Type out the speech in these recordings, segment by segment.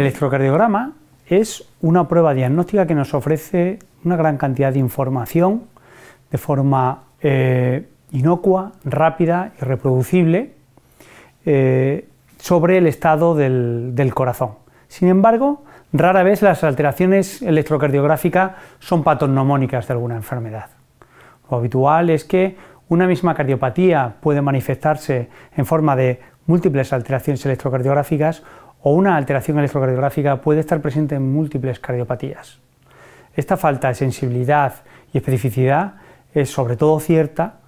electrocardiograma es una prueba diagnóstica que nos ofrece una gran cantidad de información de forma eh, inocua, rápida y reproducible eh, sobre el estado del, del corazón. Sin embargo, rara vez las alteraciones electrocardiográficas son patognomónicas de alguna enfermedad. Lo habitual es que una misma cardiopatía puede manifestarse en forma de múltiples alteraciones electrocardiográficas o una alteración electrocardiográfica puede estar presente en múltiples cardiopatías. Esta falta de sensibilidad y especificidad es sobre todo cierta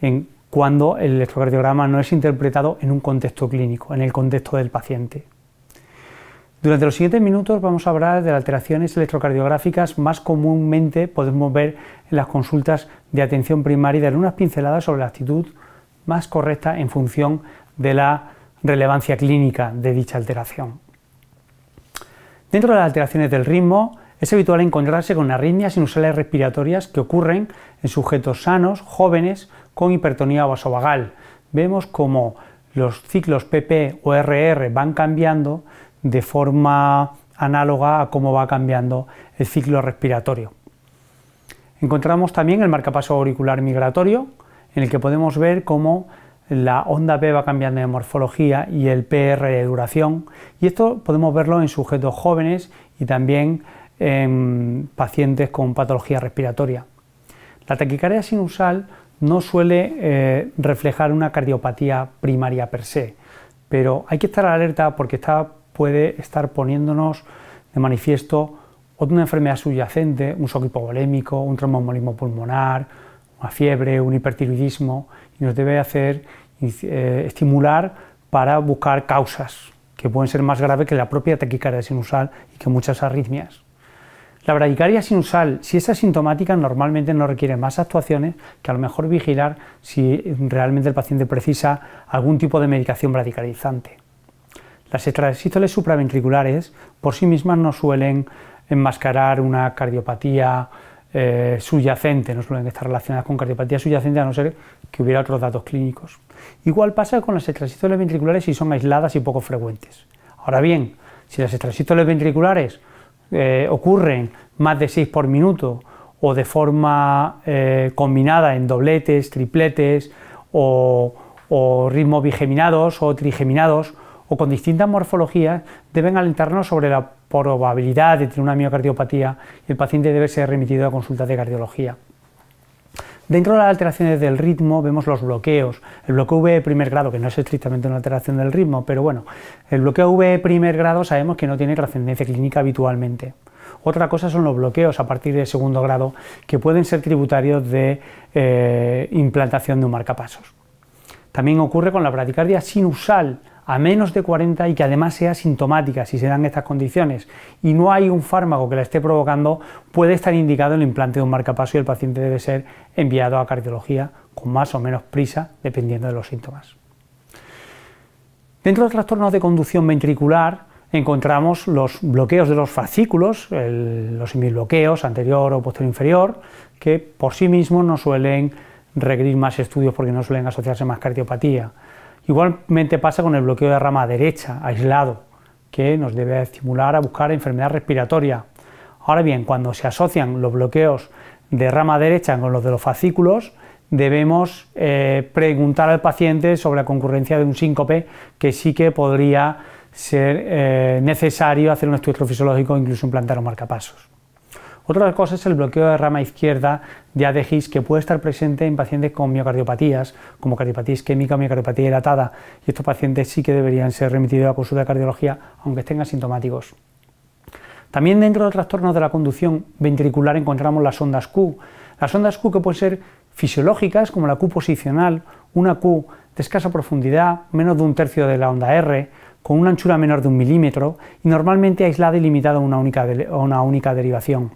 en cuando el electrocardiograma no es interpretado en un contexto clínico, en el contexto del paciente. Durante los siguientes minutos vamos a hablar de las alteraciones electrocardiográficas más comúnmente podemos ver en las consultas de atención primaria y dar unas pinceladas sobre la actitud más correcta en función de la relevancia clínica de dicha alteración. Dentro de las alteraciones del ritmo, es habitual encontrarse con arritmias sinusales respiratorias que ocurren en sujetos sanos, jóvenes, con hipertonía vasovagal. Vemos como los ciclos PP o RR van cambiando de forma análoga a cómo va cambiando el ciclo respiratorio. Encontramos también el marcapaso auricular migratorio, en el que podemos ver cómo la onda P va cambiando de morfología y el PR de duración, y esto podemos verlo en sujetos jóvenes y también en pacientes con patología respiratoria. La taquicardia sinusal no suele eh, reflejar una cardiopatía primaria per se, pero hay que estar alerta porque puede estar poniéndonos de manifiesto otra enfermedad subyacente, un shock hipovolémico, un tromboembolismo pulmonar, una fiebre, un hipertiroidismo, y nos debe hacer eh, estimular para buscar causas que pueden ser más graves que la propia taquicardia sinusal y que muchas arritmias. La bradicardia sinusal, si es asintomática, normalmente no requiere más actuaciones que a lo mejor vigilar si realmente el paciente precisa algún tipo de medicación bradicardizante. Las extrasístoles supraventriculares por sí mismas no suelen enmascarar una cardiopatía eh, subyacente, no suelen estar relacionadas con cardiopatía subyacente a no ser que hubiera otros datos clínicos. Igual pasa con las extrasístoles ventriculares si son aisladas y poco frecuentes. Ahora bien, si las extrasístoles ventriculares eh, ocurren más de 6 por minuto o de forma eh, combinada en dobletes, tripletes o, o ritmos bigeminados o trigeminados o con distintas morfologías, deben alentarnos sobre la probabilidad de tener una miocardiopatía y el paciente debe ser remitido a consulta de cardiología. Dentro de las alteraciones del ritmo vemos los bloqueos. El bloqueo V primer grado, que no es estrictamente una alteración del ritmo, pero bueno, el bloqueo V primer grado sabemos que no tiene trascendencia clínica habitualmente. Otra cosa son los bloqueos a partir de segundo grado, que pueden ser tributarios de eh, implantación de un marcapasos. También ocurre con la bradicardia sinusal, a menos de 40 y que además sea sintomática si se dan estas condiciones y no hay un fármaco que la esté provocando, puede estar indicado el implante de un marcapaso y el paciente debe ser enviado a cardiología con más o menos prisa dependiendo de los síntomas. Dentro de los trastornos de conducción ventricular encontramos los bloqueos de los fascículos, los semibloqueos anterior o posterior inferior, que por sí mismos no suelen requerir más estudios porque no suelen asociarse más cardiopatía. Igualmente pasa con el bloqueo de rama derecha, aislado, que nos debe estimular a buscar enfermedad respiratoria. Ahora bien, cuando se asocian los bloqueos de rama derecha con los de los fascículos, debemos eh, preguntar al paciente sobre la concurrencia de un síncope que sí que podría ser eh, necesario hacer un estudio fisiológico incluso implantar un marcapasos. Otra cosa es el bloqueo de rama izquierda de ADGIS que puede estar presente en pacientes con miocardiopatías, como cardiopatía isquémica o miocardiopatía dilatada, y estos pacientes sí que deberían ser remitidos a consulta de cardiología, aunque estén asintomáticos. También dentro de los trastornos de la conducción ventricular encontramos las ondas Q. Las ondas Q que pueden ser fisiológicas, como la Q posicional, una Q de escasa profundidad, menos de un tercio de la onda R, con una anchura menor de un milímetro y normalmente aislada y limitada a una única, a una única derivación.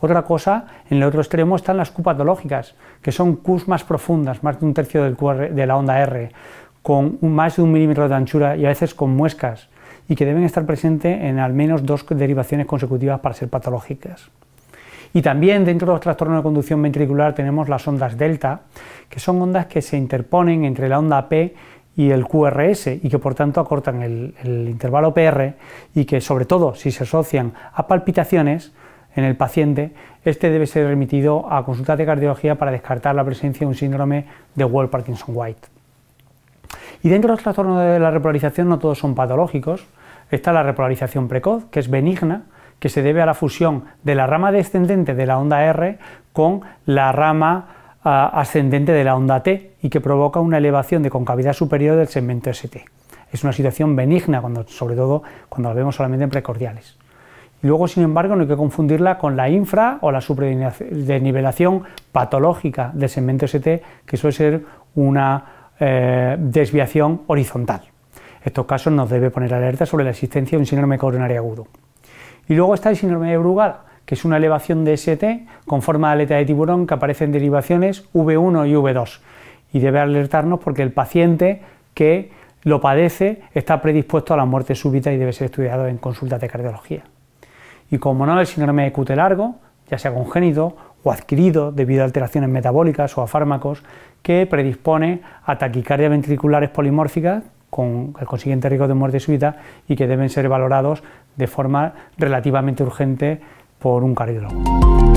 Otra cosa, en el otro extremo están las Q patológicas, que son Qs más profundas, más de un tercio de la onda R, con más de un milímetro de anchura y a veces con muescas, y que deben estar presentes en al menos dos derivaciones consecutivas para ser patológicas. Y también dentro de los trastornos de conducción ventricular tenemos las ondas delta, que son ondas que se interponen entre la onda P y el QRS y que por tanto acortan el, el intervalo PR y que sobre todo si se asocian a palpitaciones en el paciente, este debe ser remitido a consulta de cardiología para descartar la presencia de un síndrome de Wall-Parkinson-White. Y dentro de los trastornos de la repolarización no todos son patológicos. Está la repolarización precoz, que es benigna, que se debe a la fusión de la rama descendente de la onda R con la rama ah, ascendente de la onda T y que provoca una elevación de concavidad superior del segmento ST. Es una situación benigna, cuando, sobre todo cuando la vemos solamente en precordiales. Luego, sin embargo, no hay que confundirla con la infra o la superdesnivelación patológica del segmento ST, que suele ser una eh, desviación horizontal. Estos casos nos debe poner alerta sobre la existencia de un síndrome coronario agudo. Y luego está el síndrome de Brugada, que es una elevación de ST con forma de aleta de tiburón que aparece en derivaciones V1 y V2. Y debe alertarnos porque el paciente que lo padece está predispuesto a la muerte súbita y debe ser estudiado en consultas de cardiología. Y como no, el síndrome de cute largo, ya sea congénito o adquirido debido a alteraciones metabólicas o a fármacos, que predispone a taquicardia ventriculares polimórficas con el consiguiente riesgo de muerte súbita y que deben ser valorados de forma relativamente urgente por un cardiólogo.